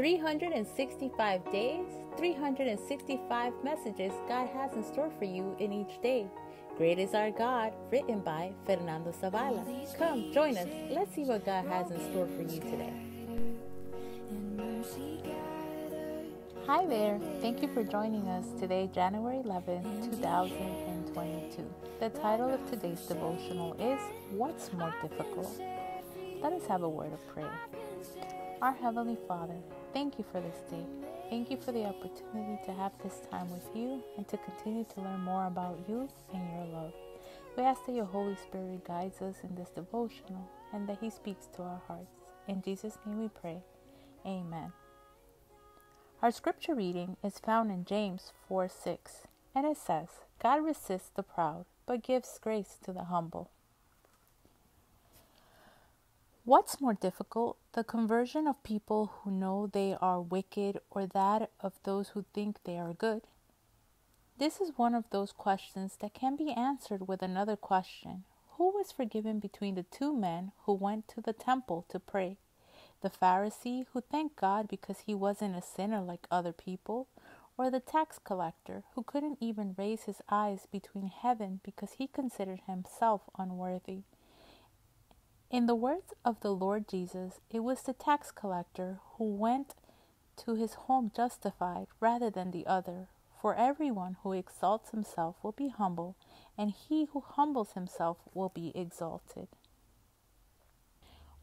365 days, 365 messages God has in store for you in each day. Great is Our God, written by Fernando Zabala. Come, join us. Let's see what God has in store for you today. Hi there. Thank you for joining us today, January 11, 2022. The title of today's devotional is What's More Difficult? Let us have a word of prayer. Our Heavenly Father, thank you for this day. Thank you for the opportunity to have this time with you and to continue to learn more about you and your love. We ask that your Holy Spirit guides us in this devotional and that He speaks to our hearts. In Jesus' name we pray. Amen. Our scripture reading is found in James 4 6, and it says, God resists the proud, but gives grace to the humble. What's more difficult, the conversion of people who know they are wicked or that of those who think they are good? This is one of those questions that can be answered with another question Who was forgiven between the two men who went to the temple to pray? The Pharisee who thanked God because he wasn't a sinner like other people, or the tax collector who couldn't even raise his eyes between heaven because he considered himself unworthy? In the words of the Lord Jesus, it was the tax collector who went to his home justified rather than the other. For everyone who exalts himself will be humble, and he who humbles himself will be exalted.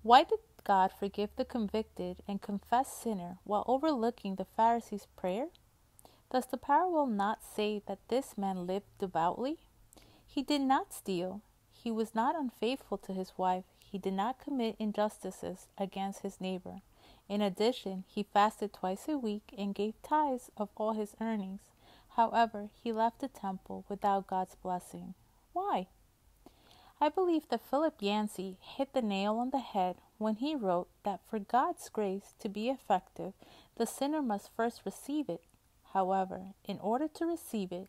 Why did God forgive the convicted and confessed sinner while overlooking the Pharisee's prayer? Does the parable not say that this man lived devoutly? He did not steal, he was not unfaithful to his wife, he did not commit injustices against his neighbor. In addition, he fasted twice a week and gave tithes of all his earnings. However, he left the temple without God's blessing. Why? I believe that Philip Yancey hit the nail on the head when he wrote that for God's grace to be effective, the sinner must first receive it. However, in order to receive it,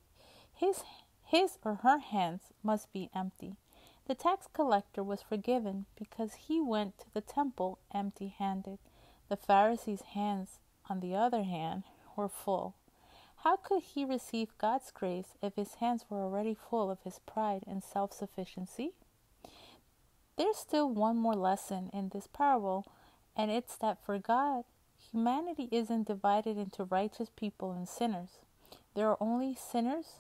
his, his or her hands must be empty. The tax collector was forgiven because he went to the temple empty handed. The Pharisee's hands, on the other hand, were full. How could he receive God's grace if his hands were already full of his pride and self sufficiency? There's still one more lesson in this parable, and it's that for God, humanity isn't divided into righteous people and sinners. There are only sinners,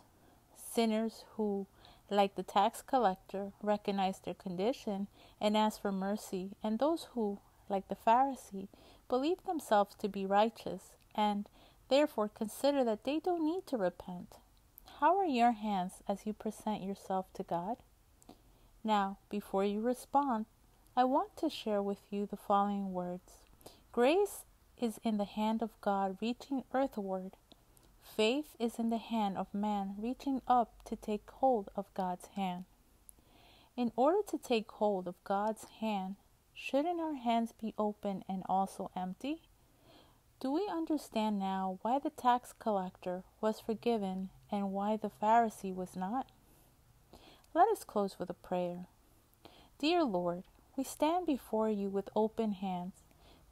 sinners who like the tax collector, recognize their condition and ask for mercy, and those who, like the Pharisee, believe themselves to be righteous and therefore consider that they don't need to repent. How are your hands as you present yourself to God? Now, before you respond, I want to share with you the following words Grace is in the hand of God reaching earthward Faith is in the hand of man reaching up to take hold of God's hand. In order to take hold of God's hand, shouldn't our hands be open and also empty? Do we understand now why the tax collector was forgiven and why the Pharisee was not? Let us close with a prayer. Dear Lord, we stand before you with open hands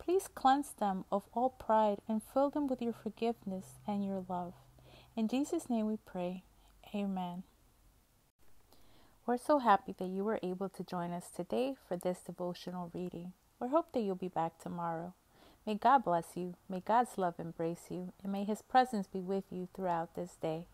Please cleanse them of all pride and fill them with your forgiveness and your love. In Jesus' name we pray. Amen. We're so happy that you were able to join us today for this devotional reading. We hope that you'll be back tomorrow. May God bless you, may God's love embrace you, and may His presence be with you throughout this day.